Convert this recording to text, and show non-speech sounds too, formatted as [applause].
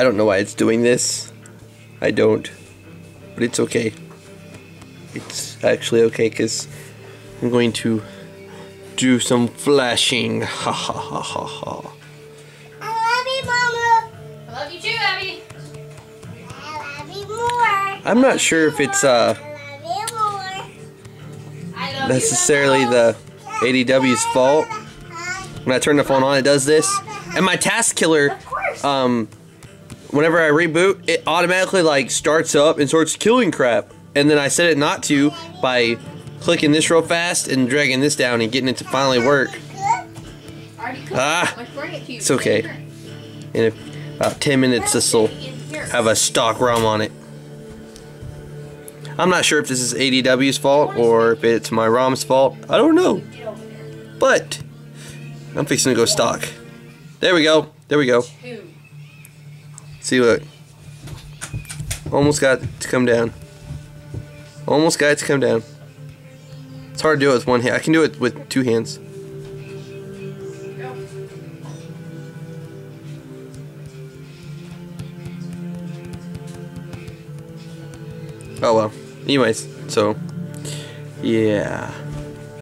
I don't know why it's doing this. I don't. But it's okay. It's actually okay because I'm going to do some flashing. [laughs] Ha ha ha ha ha. I love you, Mama. I love you too, Abby. I love you more. I'm not sure if it's uh I love you more. I love necessarily the ADW's fault. When I turn the phone on, it does this. And my task killer, um, whenever I reboot, it automatically like starts up and starts killing crap. And then I set it not to by clicking this real fast and dragging this down and getting it to finally work. Ah, Let's bring it to you. it's okay. In about 10 minutes, this will have a stock ROM on it. I'm not sure if this is ADW's fault or if it's my ROM's fault. I don't know. Get over there. But I'm fixing to go stock. There we go. There we go. See look. Almost got to come down. Almost got to come down. It's hard to do it with one hand. I can do it with two hands. Oh well. Anyways, so yeah.